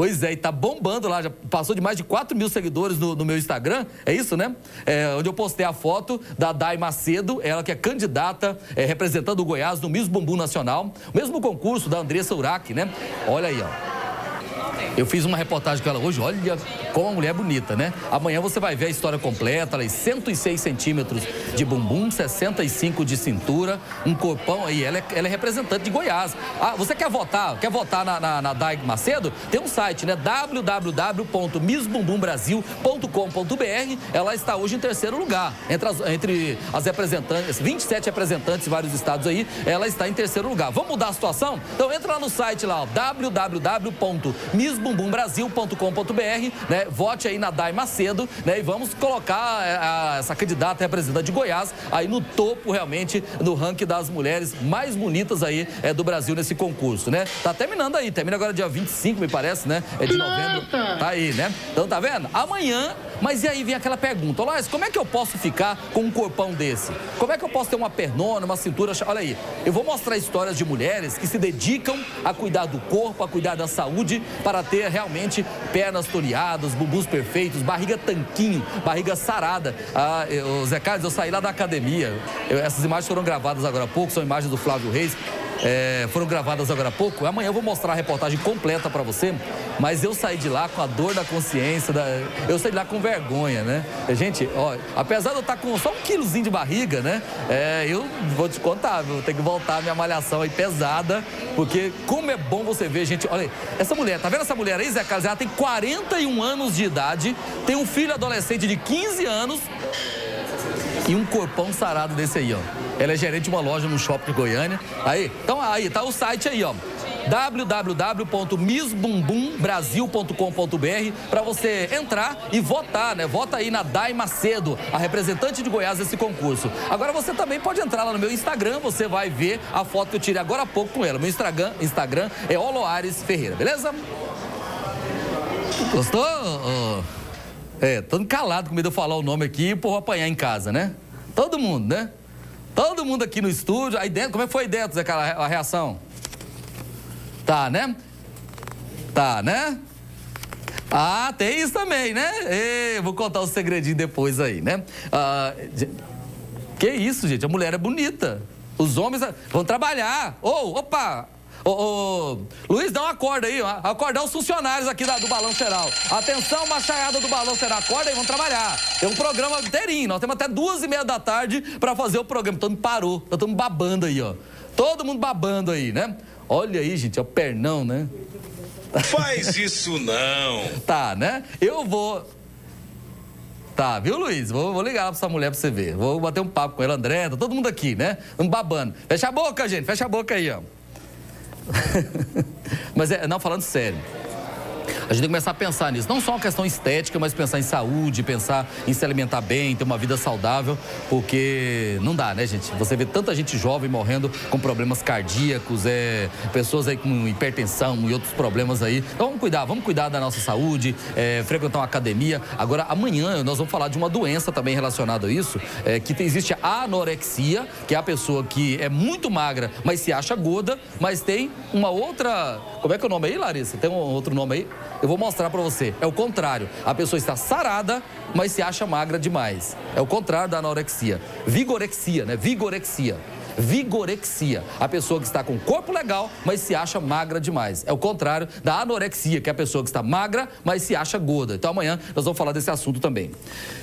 Pois é, e tá bombando lá, já passou de mais de 4 mil seguidores no, no meu Instagram, é isso, né? É, onde eu postei a foto da Dai Macedo, ela que é candidata, é, representando o Goiás no Miss Bumbum Nacional, mesmo concurso da Andressa Urach, né? Olha aí, ó. Eu fiz uma reportagem com ela hoje, olha como a mulher é bonita, né? Amanhã você vai ver a história completa, ela é 106 centímetros de bumbum, 65 de cintura, um corpão aí, ela é, ela é representante de Goiás. Ah, você quer votar? Quer votar na, na, na Daig Macedo? Tem um site, né? www.missbumbumbrasil.com.br Ela está hoje em terceiro lugar. Entre as, entre as representantes, 27 representantes de vários estados aí, ela está em terceiro lugar. Vamos mudar a situação? Então entra lá no site lá, www.missbumbumbrasil.com.br missbumbumbrasil.com.br, né? Vote aí na Dai Macedo, né? E vamos colocar é, a, essa candidata representante de Goiás aí no topo realmente do ranking das mulheres mais bonitas aí é, do Brasil nesse concurso, né? Tá terminando aí, termina agora dia 25, me parece, né? É de novembro. Tá aí, né? Então tá vendo? Amanhã mas e aí vem aquela pergunta, Lois, como é que eu posso ficar com um corpão desse? Como é que eu posso ter uma pernona, uma cintura? Olha aí, eu vou mostrar histórias de mulheres que se dedicam a cuidar do corpo, a cuidar da saúde, para ter realmente pernas toreadas, bumbus perfeitos, barriga tanquinho, barriga sarada. Ah, eu, Zé Carlos, eu saí lá da academia, eu, essas imagens foram gravadas agora há pouco, são imagens do Flávio Reis é, foram gravadas agora há pouco. Amanhã eu vou mostrar a reportagem completa para você, mas eu saí de lá com a dor da consciência, da... eu saí de lá com vergonha, né? Gente, ó, apesar de eu estar com só um quilozinho de barriga, né? É, eu vou te contar, vou ter que voltar a minha malhação aí pesada, porque como é bom você ver, gente, olha aí, essa mulher, tá vendo essa mulher aí, Zé Carlos? Ela tem 41 anos de idade, tem um filho adolescente de 15 anos e um corpão sarado desse aí, ó. Ela é gerente de uma loja no shopping de Goiânia. Aí, então aí, tá o site aí, ó www.missbumbumbrasil.com.br para você entrar e votar, né? Vota aí na Dai Macedo, a representante de Goiás nesse concurso. Agora você também pode entrar lá no meu Instagram, você vai ver a foto que eu tirei agora há pouco com ela. Meu Instagram, Instagram é Oloares Ferreira, beleza? Gostou? É, todo calado com medo de eu falar o nome aqui e por apanhar em casa, né? Todo mundo, né? Todo mundo aqui no estúdio, aí como é que foi dentro, Zé, a reação? Tá, né? Tá, né? Ah, tem isso também, né? Ei, vou contar o um segredinho depois aí, né? Ah, que isso, gente? A mulher é bonita. Os homens vão trabalhar. Ô, oh, opa! Ô, ô, Luiz, dá uma corda aí, ó. Acordar os funcionários aqui da, do Balão Geral. Atenção, machaiada do Balão Geral. Acorda aí, vamos trabalhar. Tem um programa inteirinho. Nós temos até duas e meia da tarde para fazer o programa. Todo mundo parou. Nós estamos babando aí, ó. Todo mundo babando aí, né? Olha aí, gente, é o pernão, né? Faz isso não. tá, né? Eu vou. Tá, viu, Luiz? Vou, vou ligar pra essa mulher pra você ver. Vou bater um papo com ela, André, tá todo mundo aqui, né? Vamos babando. Fecha a boca, gente, fecha a boca aí, ó. Mas é, não, falando sério. A gente tem que começar a pensar nisso. Não só uma questão estética, mas pensar em saúde, pensar em se alimentar bem, ter uma vida saudável, porque não dá, né, gente? Você vê tanta gente jovem morrendo com problemas cardíacos, é, pessoas aí com hipertensão e outros problemas aí. Então vamos cuidar, vamos cuidar da nossa saúde, é, frequentar uma academia. Agora, amanhã nós vamos falar de uma doença também relacionada a isso, é, que existe a anorexia, que é a pessoa que é muito magra, mas se acha gorda, mas tem uma outra. Como é que é o nome aí, Larissa? Tem um outro nome aí? Eu vou mostrar para você. É o contrário. A pessoa está sarada, mas se acha magra demais. É o contrário da anorexia. Vigorexia, né? Vigorexia. Vigorexia. A pessoa que está com corpo legal, mas se acha magra demais. É o contrário da anorexia, que é a pessoa que está magra, mas se acha gorda. Então amanhã nós vamos falar desse assunto também.